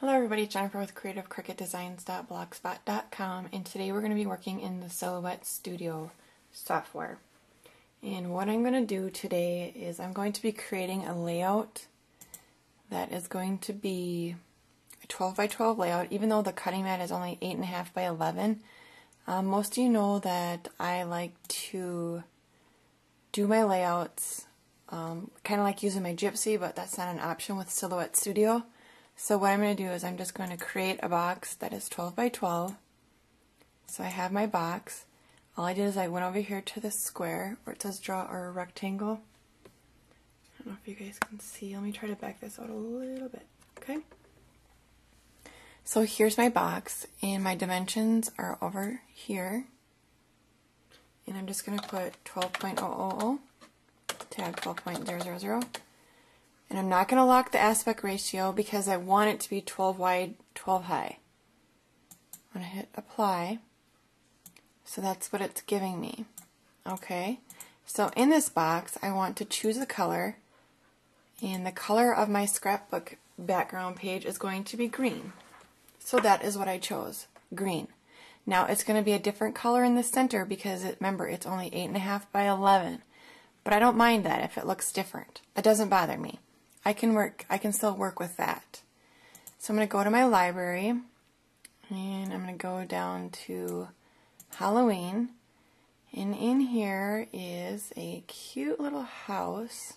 Hello everybody, it's Jennifer with creativecricketdesigns.blogspot.com and today we're going to be working in the Silhouette Studio software. And what I'm going to do today is I'm going to be creating a layout that is going to be a 12 by 12 layout even though the cutting mat is only 8.5 by 11. Um, most of you know that I like to do my layouts um, kind of like using my Gypsy but that's not an option with Silhouette Studio. So what I'm going to do is I'm just going to create a box that is 12 by 12. So I have my box. All I did is I went over here to the square where it says draw or a rectangle. I don't know if you guys can see. Let me try to back this out a little bit. Okay. So here's my box and my dimensions are over here. And I'm just going to put 12.000 tab 12.000 and I'm not going to lock the aspect ratio because I want it to be 12 wide, 12 high. I'm going to hit apply. So that's what it's giving me. Okay. So in this box, I want to choose a color. And the color of my scrapbook background page is going to be green. So that is what I chose, green. Now it's going to be a different color in the center because it, remember it's only 8.5 by 11. But I don't mind that if it looks different. It doesn't bother me. I can work, I can still work with that. So I'm going to go to my library and I'm going to go down to Halloween. And in here is a cute little house.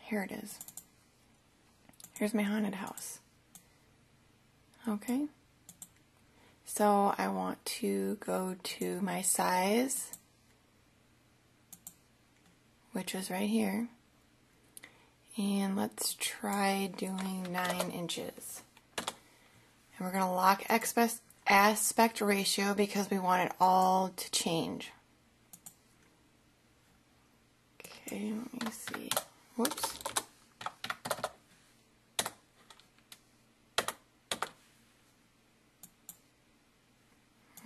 Here it is. Here's my haunted house. Okay. So I want to go to my size, which is right here. And let's try doing 9 inches. And we're going to lock aspect ratio because we want it all to change. Okay, let me see. Whoops.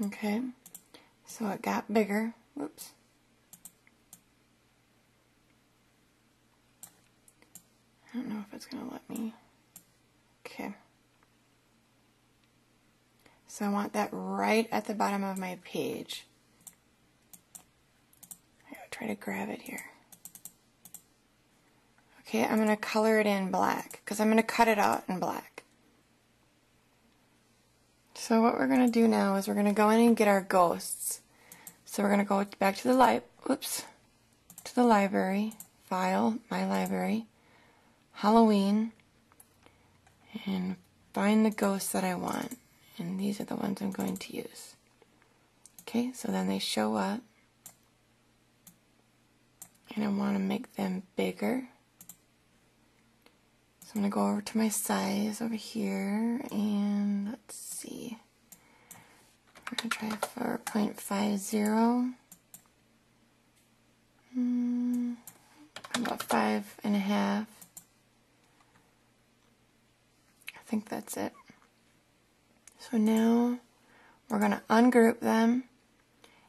Okay, so it got bigger. Whoops. Don't know if it's going to let me. Okay. So I want that right at the bottom of my page. I gotta try to grab it here. Okay, I'm going to color it in black because I'm going to cut it out in black. So what we're going to do now is we're going to go in and get our ghosts. So we're going to go back to the li oops, to the library, file, my library, Halloween and find the ghosts that I want. And these are the ones I'm going to use. Okay, so then they show up. And I want to make them bigger. So I'm going to go over to my size over here and let's see. I'm going to try 4.50. Mm, about five and a half. Think that's it. So now we're going to ungroup them.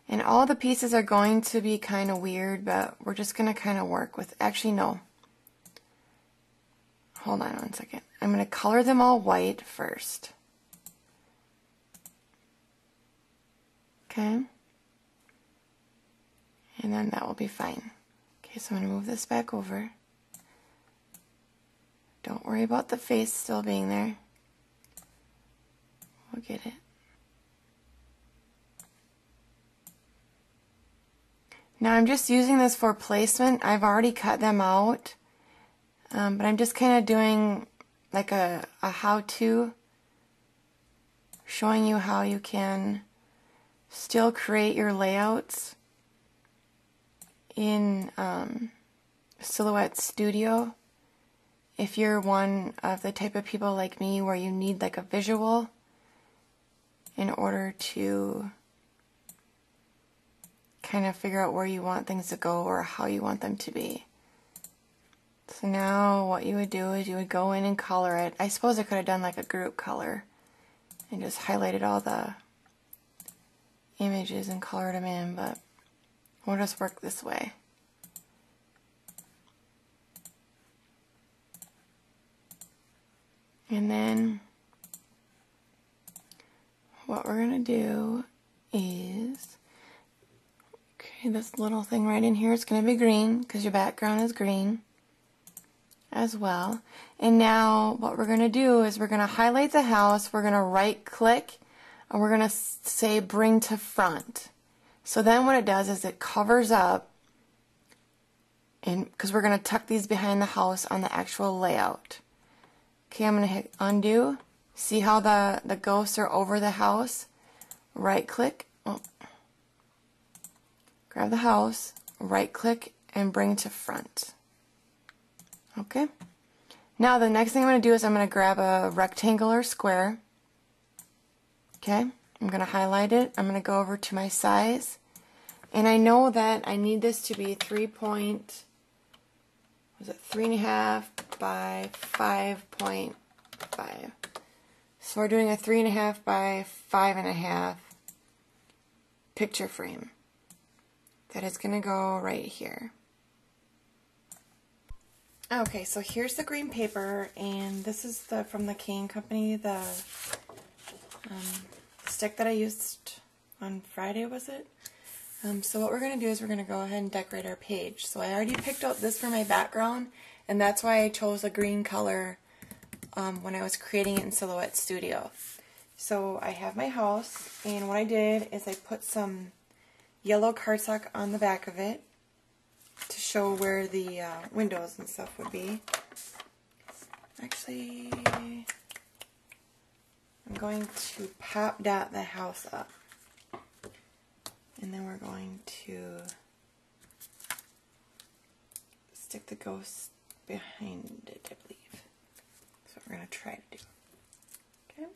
And all the pieces are going to be kind of weird, but we're just going to kind of work with, actually no. Hold on one second. I'm going to color them all white first. Okay. And then that will be fine. Okay, so I'm going to move this back over. Don't worry about the face still being there. We'll get it. Now I'm just using this for placement. I've already cut them out. Um, but I'm just kind of doing like a, a how-to showing you how you can still create your layouts in um, Silhouette Studio if you're one of the type of people like me where you need like a visual in order to kind of figure out where you want things to go or how you want them to be. So now what you would do is you would go in and color it. I suppose I could have done like a group color and just highlighted all the images and colored them in, but we'll just work this way. And then what we're going to do is, okay, this little thing right in here is going to be green because your background is green as well. And now what we're going to do is we're going to highlight the house, we're going to right click, and we're going to say bring to front. So then what it does is it covers up and because we're going to tuck these behind the house on the actual layout. Okay, I'm going to hit undo. See how the, the ghosts are over the house? Right click, oh. grab the house, right click, and bring to front. Okay. Now the next thing I'm going to do is I'm going to grab a rectangular square. Okay. I'm going to highlight it. I'm going to go over to my size. And I know that I need this to be 3 point, was it 3.5 by 5.5. So we're doing a 3.5 by 5.5 picture frame. That is going to go right here. Okay, so here's the green paper, and this is the from the Kane Company, the um, stick that I used on Friday, was it? Um, so what we're going to do is we're going to go ahead and decorate our page. So I already picked out this for my background, and that's why I chose a green color um, when I was creating it in Silhouette Studio. So I have my house, and what I did is I put some yellow cardstock on the back of it, to show where the uh, windows and stuff would be. Actually, I'm going to pop dot the house up. We're going to stick the ghost behind it, I believe. What we're going to try to do. Okay.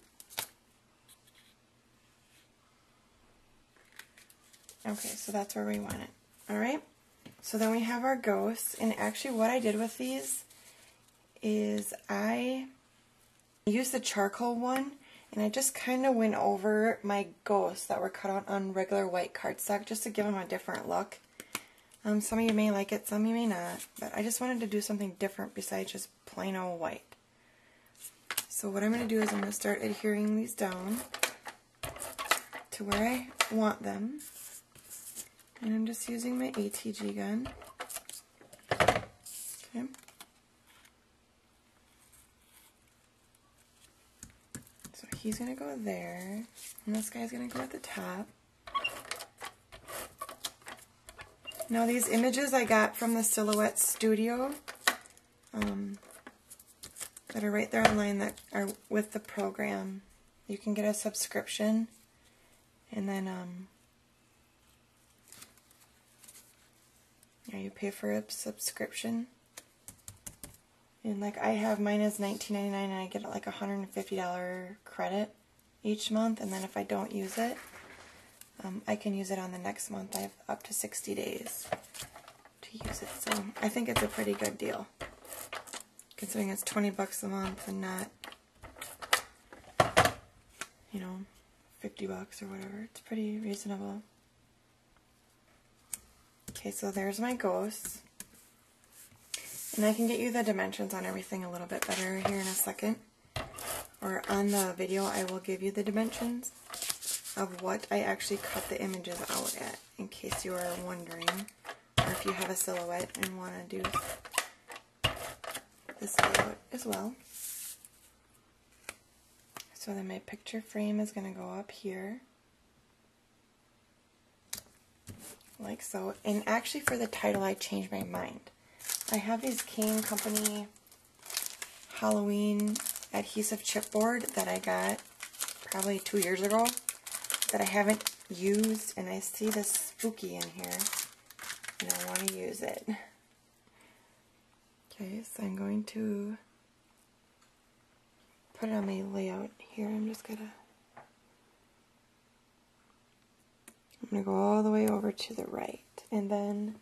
Okay, so that's where we want it. Alright? So then we have our ghosts, and actually what I did with these is I used the charcoal one, and I just kind of went over my ghosts that were cut out on regular white cardstock just to give them a different look. Um, some of you may like it, some of you may not, but I just wanted to do something different besides just plain old white. So what I'm going to do is I'm going to start adhering these down to where I want them. And I'm just using my ATG gun. Okay. He's going to go there, and this guy's going to go at the top. Now these images I got from the Silhouette Studio um, that are right there online that are with the program. You can get a subscription and then um, Yeah, you pay for a subscription. And like I have mine is $19.99 and I get like a $150 credit each month. And then if I don't use it, um, I can use it on the next month. I have up to 60 days to use it. So I think it's a pretty good deal. Considering it's 20 bucks a month and not, you know, 50 bucks or whatever. It's pretty reasonable. Okay, so there's my ghosts. And I can get you the dimensions on everything a little bit better here in a second. Or on the video, I will give you the dimensions of what I actually cut the images out at, in case you are wondering. Or if you have a silhouette and want to do this layout as well. So then my picture frame is going to go up here. like so. And actually for the title, I changed my mind. I have these Kane Company Halloween adhesive chipboard that I got probably two years ago that I haven't used and I see this spooky in here and I want to use it. Okay, so I'm going to put it on my layout here. I'm just to I'm to go all the way over to the right. And then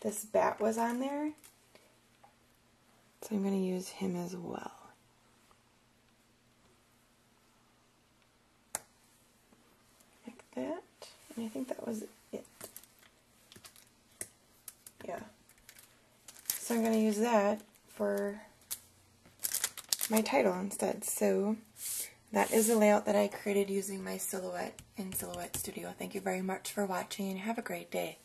this bat was on there. So I'm going to use him as well. Like that. And I think that was it. Yeah. So I'm going to use that for my title instead. So that is the layout that I created using my Silhouette in Silhouette Studio. Thank you very much for watching and have a great day.